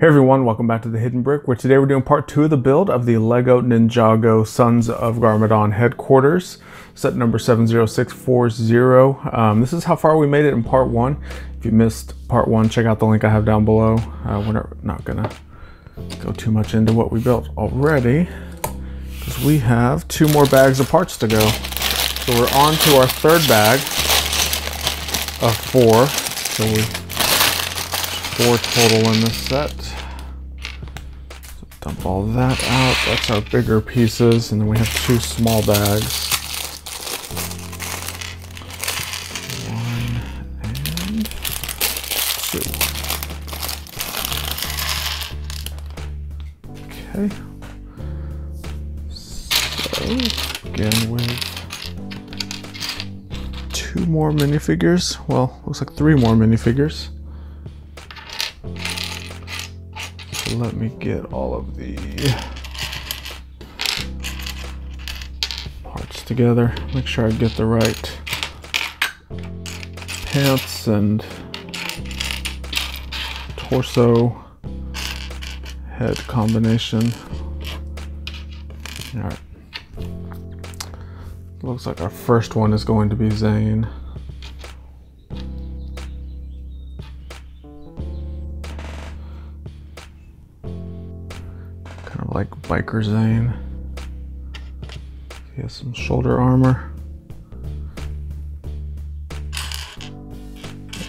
Hey everyone, welcome back to the Hidden Brick, where today we're doing part two of the build of the LEGO Ninjago Sons of Garmadon headquarters, set number 70640. Um, this is how far we made it in part one. If you missed part one, check out the link I have down below. Uh, we're not gonna go too much into what we built already, because we have two more bags of parts to go. So we're on to our third bag of four. So we four total in this set. Dump all that out. That's our bigger pieces. And then we have two small bags. One and two. Okay. So again with two more minifigures. Well, looks like three more minifigures. Let me get all of the parts together. Make sure I get the right pants and torso head combination. All right. Looks like our first one is going to be Zane. Biker Zane. He has some shoulder armor.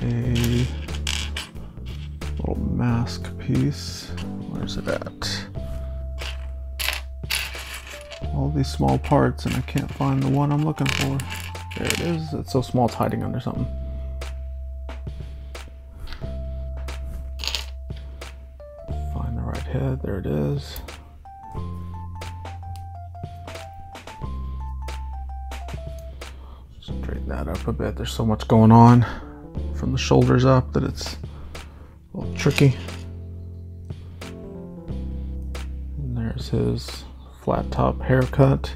A little mask piece. Where's it at? All these small parts and I can't find the one I'm looking for. There it is. It's so small it's hiding under something. Find the right head. There it is. That up a bit. There's so much going on from the shoulders up that it's a little tricky. And there's his flat top haircut.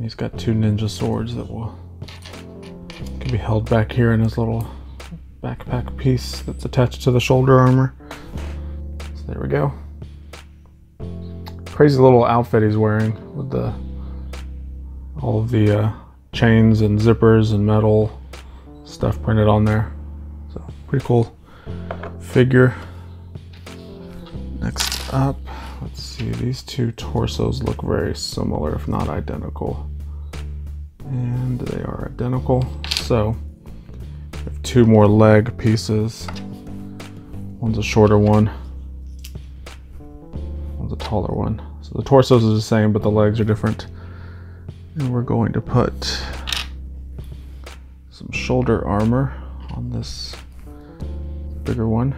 He's got two ninja swords that will can be held back here in his little backpack piece that's attached to the shoulder armor. So there we go. Crazy little outfit he's wearing with the all the uh, chains and zippers and metal stuff printed on there. So pretty cool figure. Next up, let's see, these two torsos look very similar, if not identical. And they are identical. So two more leg pieces. One's a shorter one. One's a taller one. So the torsos are the same, but the legs are different. And we're going to put some shoulder armor on this bigger one.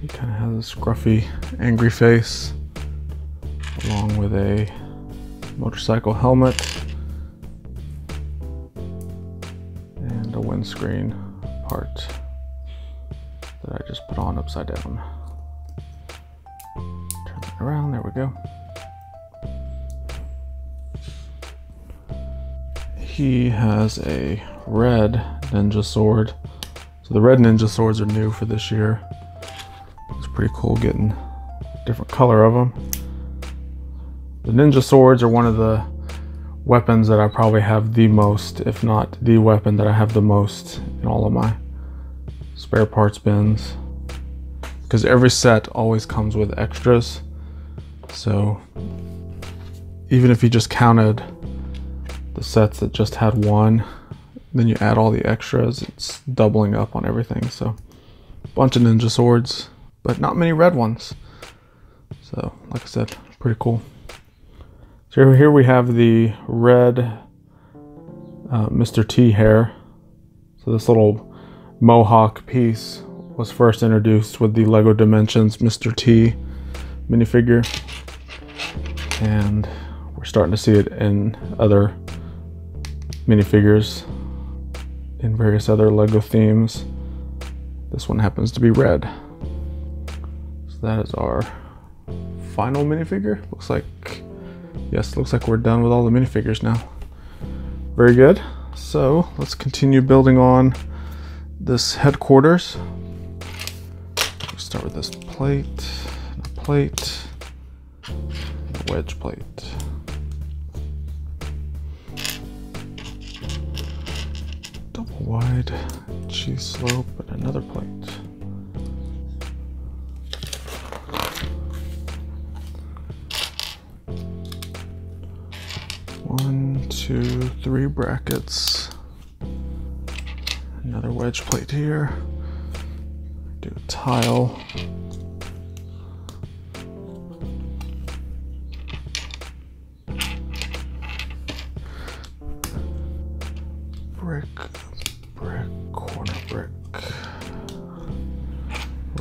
He kind of has a scruffy, angry face, along with a motorcycle helmet and a windscreen part that I just put on upside down around. There we go. He has a red ninja sword. So the red ninja swords are new for this year. It's pretty cool getting different color of them. The ninja swords are one of the weapons that I probably have the most, if not the weapon that I have the most in all of my spare parts bins. Because every set always comes with extras. So even if you just counted the sets that just had one, then you add all the extras, it's doubling up on everything. So bunch of ninja swords, but not many red ones. So like I said, pretty cool. So here we have the red uh, Mr. T hair. So this little mohawk piece was first introduced with the LEGO Dimensions Mr. T minifigure and we're starting to see it in other minifigures in various other Lego themes. This one happens to be red. So that is our final minifigure. Looks like, yes, looks like we're done with all the minifigures now. Very good. So let's continue building on this headquarters. Start with this plate, plate, wedge plate. Double wide cheese slope and another plate. One, two, three brackets. Another wedge plate here. Do a tile.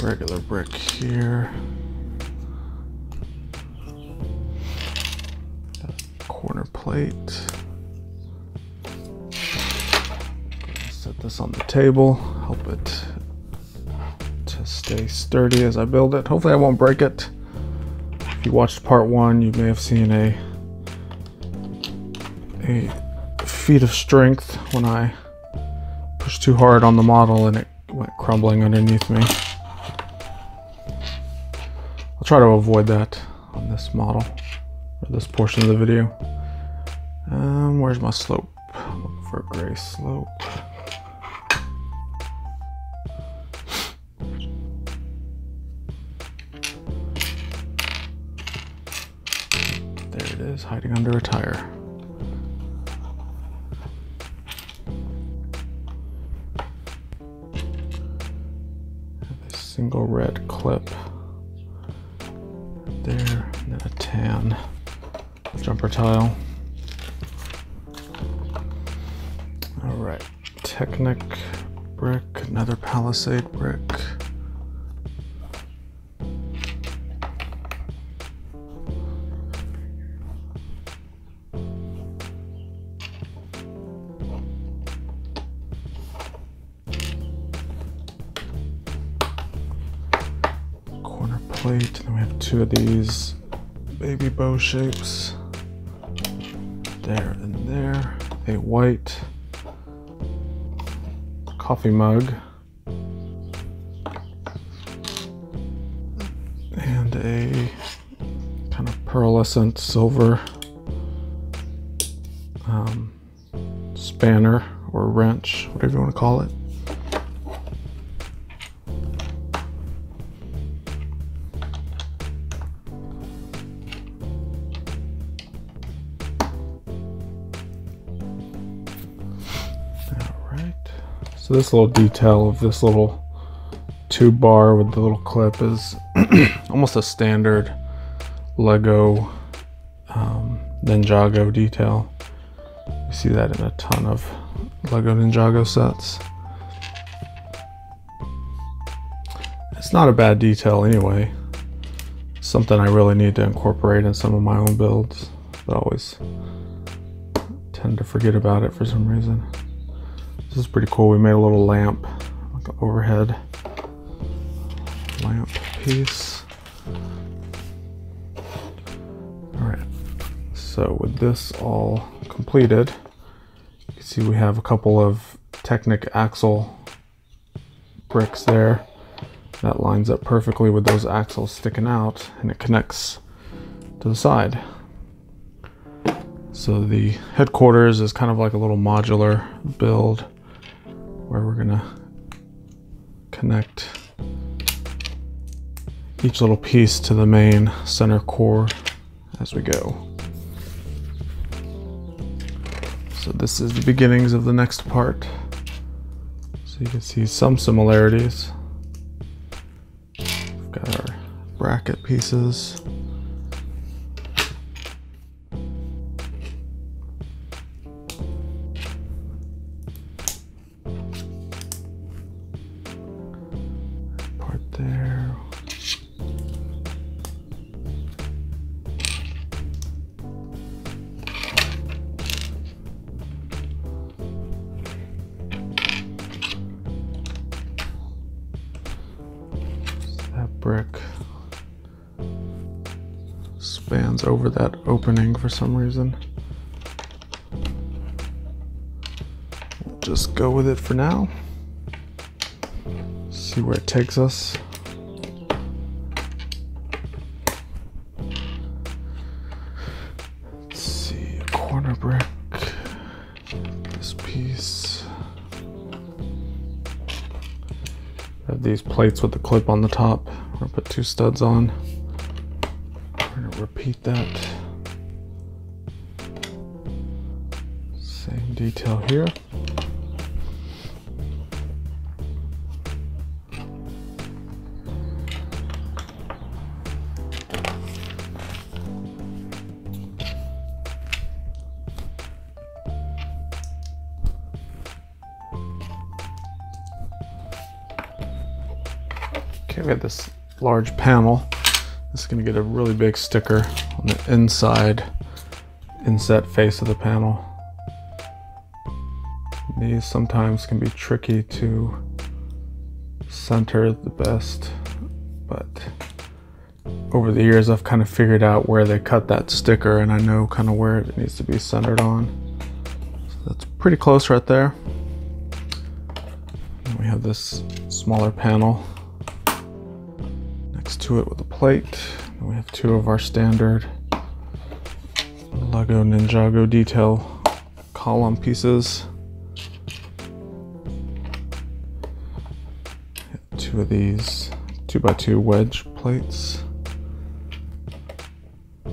Regular brick here. corner plate. Set this on the table, help it to stay sturdy as I build it. Hopefully I won't break it. If you watched part one, you may have seen a a feat of strength when I pushed too hard on the model and it went crumbling underneath me. Try to avoid that on this model or this portion of the video. Um, where's my slope? Looking for a gray slope. There it is, hiding under a tire. single red clip there, and then a tan jumper tile. All right, Technic brick, another Palisade brick. Two of these baby bow shapes. There and there. A white coffee mug. And a kind of pearlescent silver um, spanner or wrench, whatever you want to call it. This little detail of this little tube bar with the little clip is almost a standard Lego um, Ninjago detail. You see that in a ton of Lego Ninjago sets. It's not a bad detail anyway. something I really need to incorporate in some of my own builds, but I always tend to forget about it for some reason. This is pretty cool. We made a little lamp, like an overhead lamp piece. All right, so with this all completed, you can see we have a couple of Technic axle bricks there. That lines up perfectly with those axles sticking out and it connects to the side. So the headquarters is kind of like a little modular build where we're gonna connect each little piece to the main center core as we go. So this is the beginnings of the next part. So you can see some similarities. We've got our bracket pieces. Brick spans over that opening for some reason. just go with it for now. See where it takes us. See, corner brick, this piece. These plates with the clip on the top. We're gonna put two studs on. We're gonna repeat that. Same detail here. Okay, we got this large panel. This is gonna get a really big sticker on the inside inset face of the panel. These sometimes can be tricky to center the best, but over the years I've kind of figured out where they cut that sticker and I know kind of where it needs to be centered on. So that's pretty close right there. And we have this smaller panel to it with a plate. And we have two of our standard Lego Ninjago detail column pieces. Two of these two by two wedge plates. A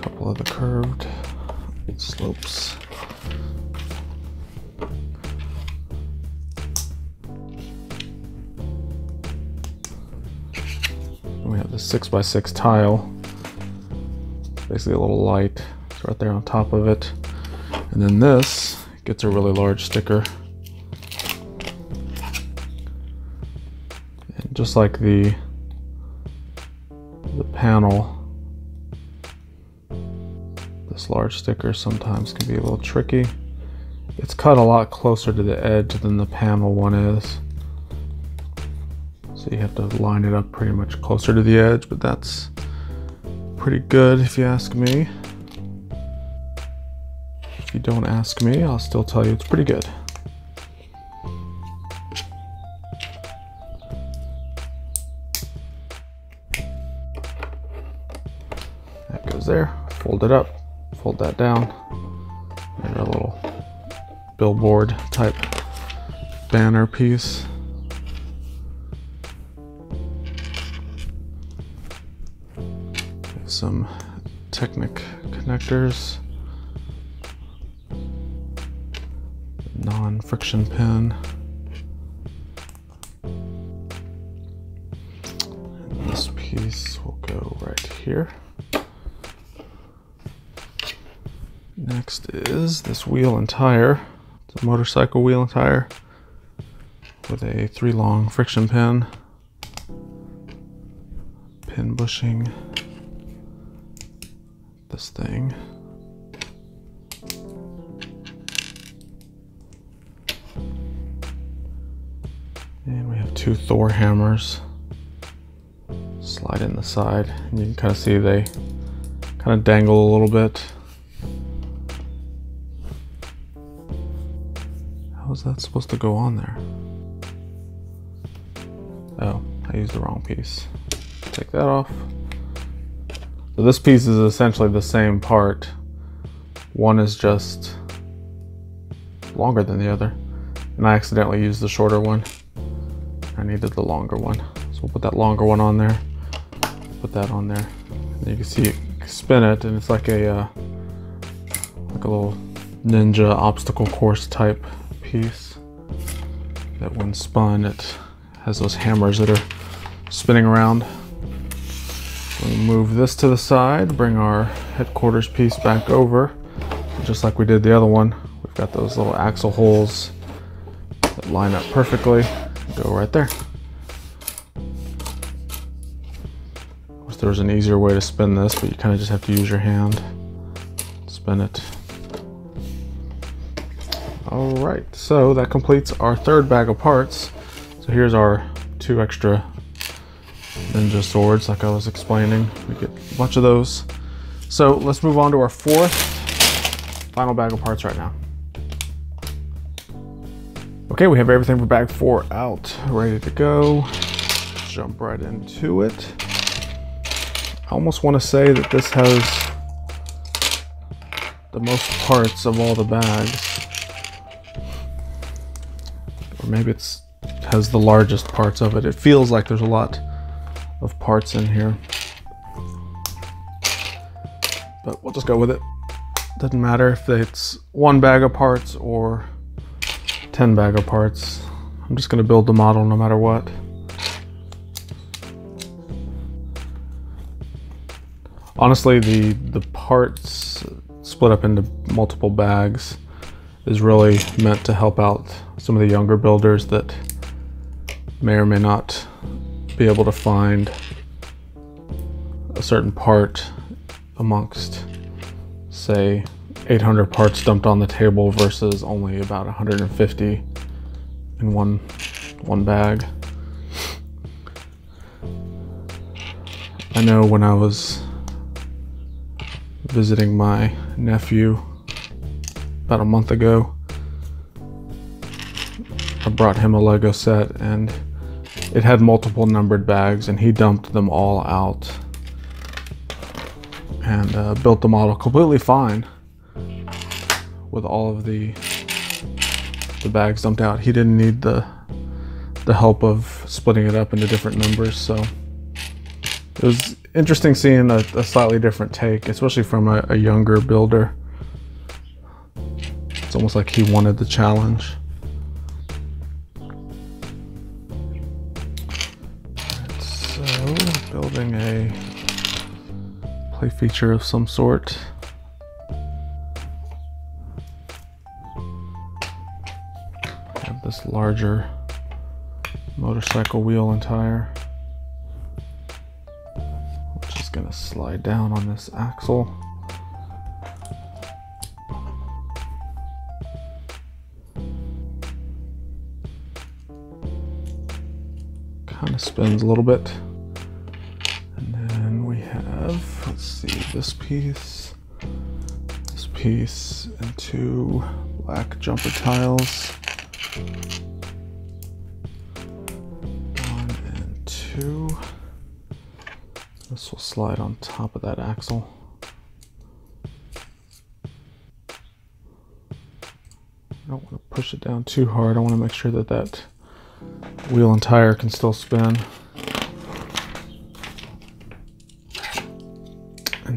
couple of the curved slopes. The six by six tile. Basically a little light. It's right there on top of it. And then this gets a really large sticker. And just like the the panel, this large sticker sometimes can be a little tricky. It's cut a lot closer to the edge than the panel one is. So you have to line it up pretty much closer to the edge, but that's pretty good if you ask me. If you don't ask me, I'll still tell you it's pretty good. That goes there, fold it up, fold that down. And a little billboard type banner piece. Some Technic connectors, non-friction pin. And this piece will go right here. Next is this wheel and tire. It's a motorcycle wheel and tire with a three long friction pin, pin bushing, this thing. And we have two Thor hammers. Slide in the side, and you can kind of see they kind of dangle a little bit. How is that supposed to go on there? Oh, I used the wrong piece. Take that off. So this piece is essentially the same part. One is just longer than the other. And I accidentally used the shorter one. I needed the longer one. So we'll put that longer one on there. Put that on there. And you can see it spin it and it's like a uh, like a little ninja obstacle course type piece. That when spun it has those hammers that are spinning around. We move this to the side, bring our headquarters piece back over. Just like we did the other one, we've got those little axle holes that line up perfectly. Go right there. Of course, there's an easier way to spin this, but you kind of just have to use your hand. Spin it. All right, so that completes our third bag of parts. So here's our two extra ninja swords like I was explaining. We get a bunch of those. So let's move on to our fourth final bag of parts right now. Okay, we have everything for bag four out, ready to go. Jump right into it. I almost want to say that this has the most parts of all the bags. Or maybe it's has the largest parts of it. It feels like there's a lot of parts in here. But we'll just go with it. Doesn't matter if it's one bag of parts or 10 bag of parts. I'm just going to build the model no matter what. Honestly, the, the parts split up into multiple bags is really meant to help out some of the younger builders that may or may not be able to find a certain part amongst, say, 800 parts dumped on the table versus only about 150 in one one bag. I know when I was visiting my nephew about a month ago, I brought him a Lego set and it had multiple numbered bags and he dumped them all out and uh, built the model completely fine with all of the the bags dumped out. He didn't need the the help of splitting it up into different numbers, so it was interesting seeing a, a slightly different take, especially from a, a younger builder. It's almost like he wanted the challenge. Building a play feature of some sort. Have this larger motorcycle wheel and tire. Which is going to slide down on this axle. Kind of spins a little bit this piece this piece and two black jumper tiles one and two. This will slide on top of that axle. I don't want to push it down too hard. I want to make sure that that wheel and tire can still spin.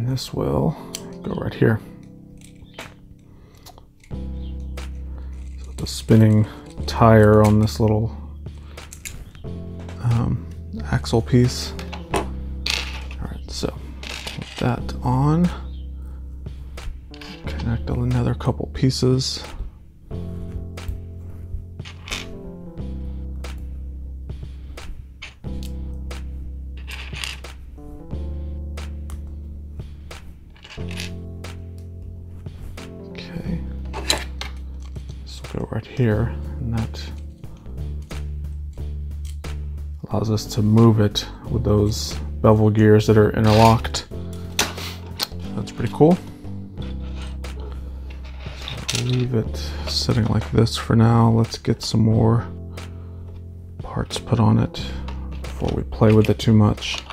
This will go right here. So the spinning tire on this little um, axle piece. All right, so put that on. Connect another couple pieces. Here and that allows us to move it with those bevel gears that are interlocked. That's pretty cool. Leave it sitting like this for now. Let's get some more parts put on it before we play with it too much.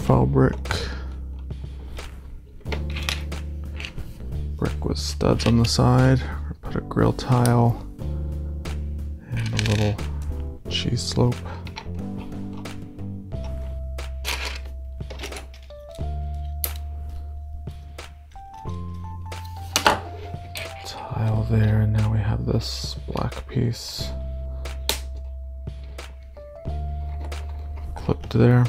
Profile brick. Brick with studs on the side. Put a grill tile and a little cheese slope. Tile there, and now we have this black piece clipped there.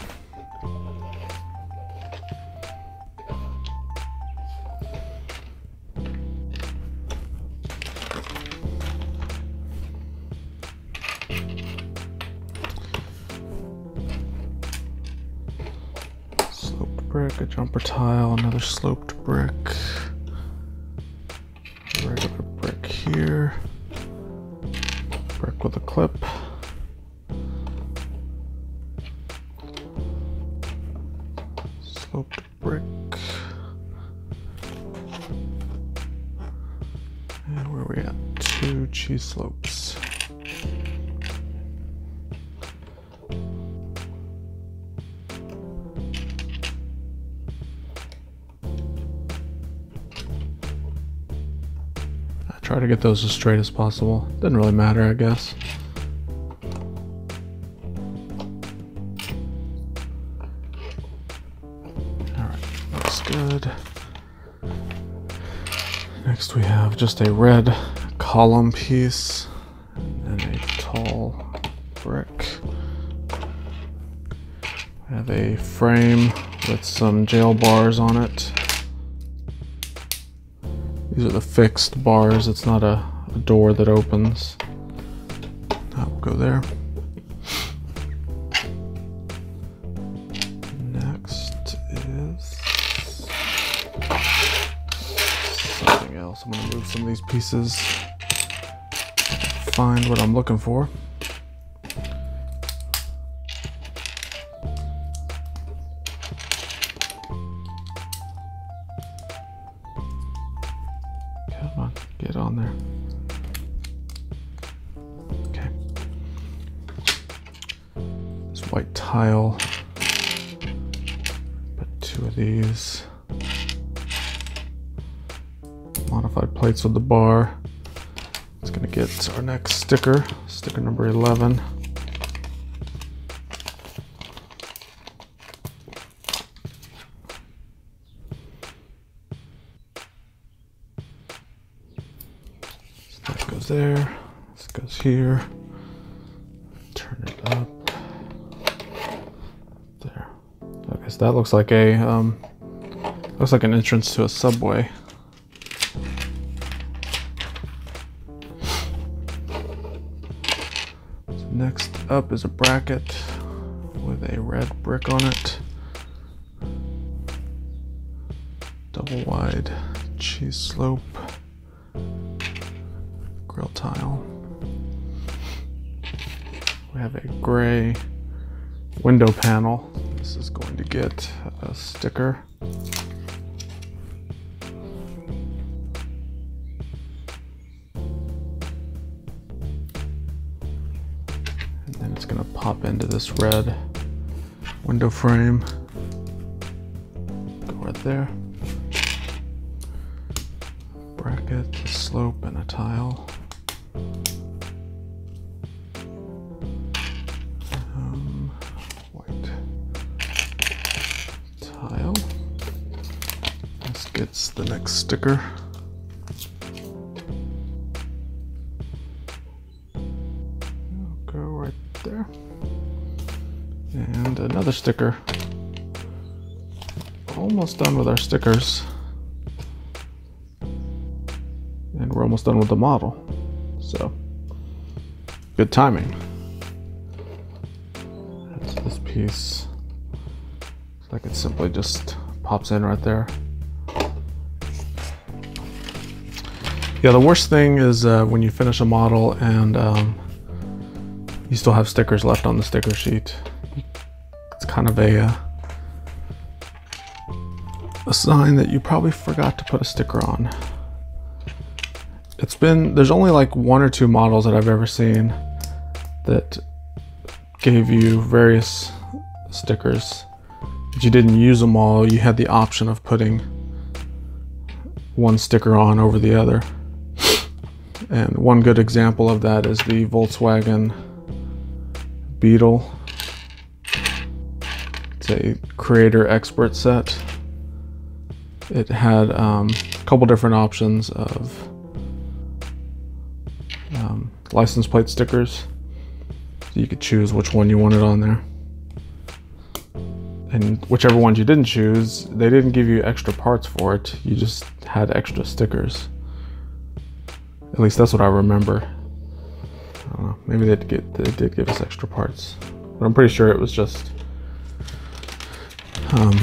Tile, another sloped brick, try to get those as straight as possible. Doesn't really matter, I guess. Alright, looks good. Next we have just a red column piece and a tall brick. We have a frame with some jail bars on it. These are the fixed bars, it's not a, a door that opens. Will go there. Next is something else. I'm gonna move some of these pieces, find what I'm looking for. On, there. Okay. This white tile. Put two of these. Modified plates with the bar. It's gonna get our next sticker, sticker number 11. Here. Turn it up. There. Okay, so that looks like a um, looks like an entrance to a subway. So next up is a bracket with a red brick on it. Double wide cheese slope grill tile. We have a gray window panel. This is going to get a sticker. And then it's going to pop into this red window frame. Go right there. Bracket, slope, and a tile. Sticker. Go right there. And another sticker. Almost done with our stickers. And we're almost done with the model. So, good timing. That's this piece. Like it simply just pops in right there. Yeah, the worst thing is uh, when you finish a model and um, you still have stickers left on the sticker sheet. It's kind of a uh, a sign that you probably forgot to put a sticker on. It's been there's only like one or two models that I've ever seen that gave you various stickers. If you didn't use them all, you had the option of putting one sticker on over the other. And one good example of that is the Volkswagen Beetle. It's a creator expert set. It had um, a couple different options of um, license plate stickers. So you could choose which one you wanted on there. And whichever ones you didn't choose, they didn't give you extra parts for it. You just had extra stickers. At least that's what I remember. I know. Maybe they did, get, they did give us extra parts, but I'm pretty sure it was just um,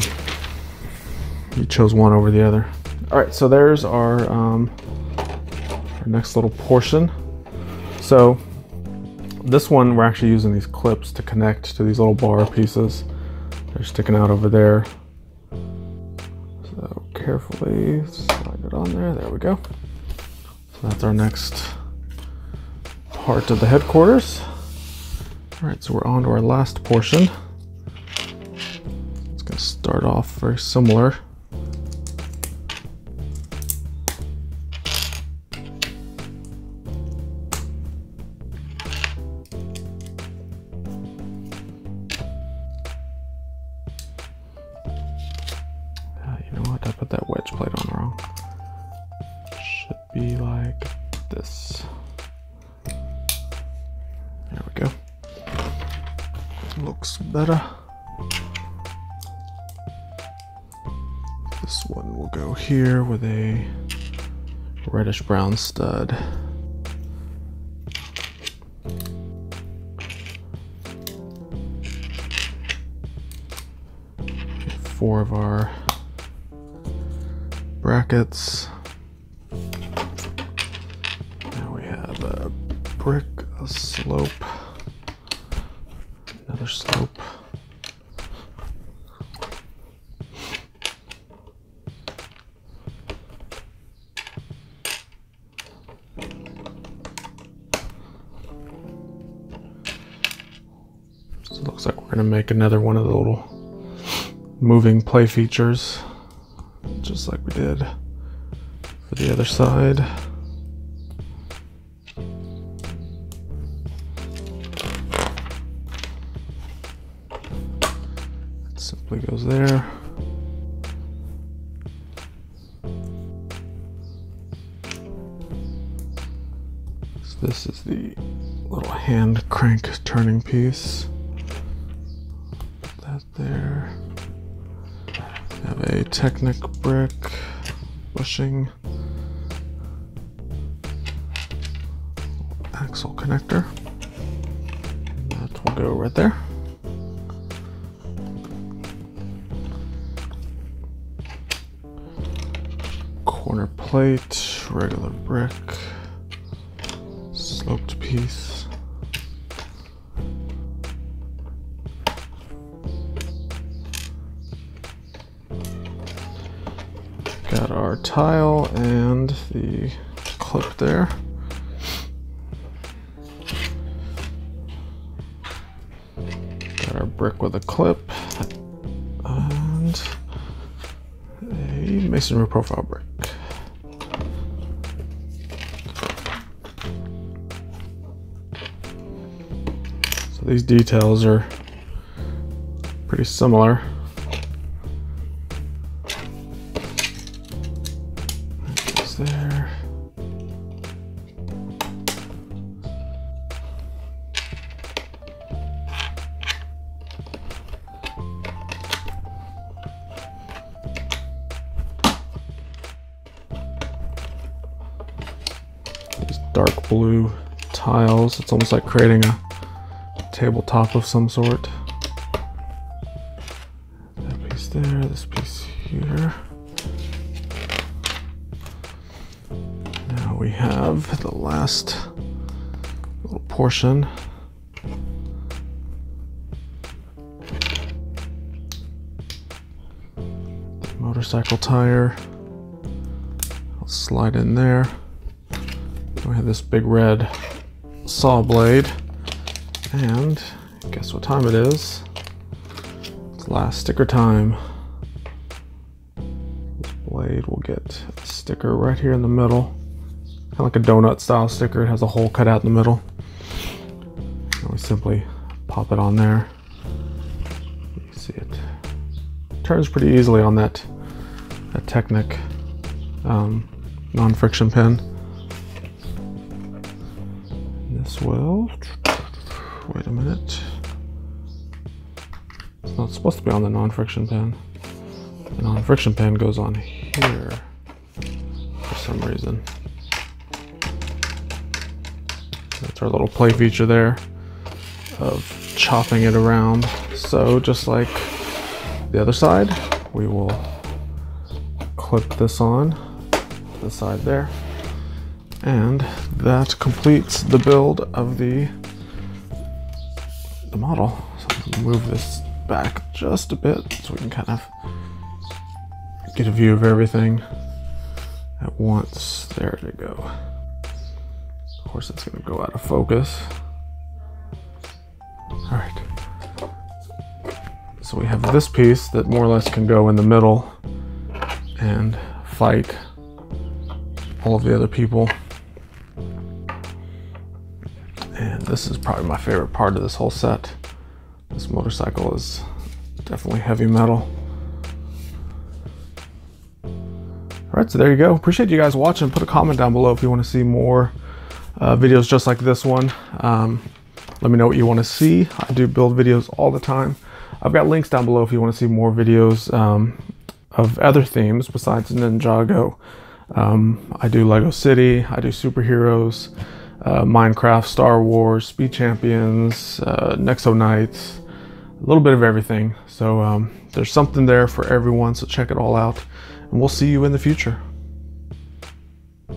you chose one over the other. All right, so there's our, um, our next little portion. So this one, we're actually using these clips to connect to these little bar pieces. They're sticking out over there. So carefully slide it on there. There we go. So that's our next part of the headquarters. All right, so we're on to our last portion. It's gonna start off very similar. Here with a reddish brown stud. Four of our brackets. Now we have a brick, a slope, another slope. We're gonna make another one of the little moving play features, just like we did for the other side. It simply goes there. So this is the little hand crank turning piece. Technic brick bushing axle connector. That will go right there. Corner plate, regular brick, sloped piece. Got our tile and the clip there. Got our brick with a clip and a masonry profile brick. So these details are pretty similar. Dark blue tiles. It's almost like creating a tabletop of some sort. That piece there, this piece here. Now we have the last little portion. The motorcycle tire. I'll slide in there. We have this big red saw blade. And guess what time it is? It's last sticker time. This blade will get a sticker right here in the middle. Kind of like a donut style sticker. It has a hole cut out in the middle. And we simply pop it on there. You see it turns pretty easily on that, that Technic um, non-friction pin. Will Wait a minute. It's not supposed to be on the non-friction pin. The non-friction pin goes on here for some reason. That's our little play feature there of chopping it around. So just like the other side, we will clip this on to the side there. And that completes the build of the, the model. So I'm move this back just a bit so we can kind of get a view of everything at once. There we go. Of course, it's to go out of focus. All right. So we have this piece that more or less can go in the middle and fight all of the other people. This is probably my favorite part of this whole set. This motorcycle is definitely heavy metal. All right, so there you go. Appreciate you guys watching. Put a comment down below if you want to see more uh, videos just like this one. Um, let me know what you want to see. I do build videos all the time. I've got links down below if you want to see more videos um, of other themes besides Ninjago. Um, I do Lego City, I do superheroes, uh, Minecraft, Star Wars, Speed Champions, uh, Nexo Knights, a little bit of everything. So um, there's something there for everyone, so check it all out. And we'll see you in the future.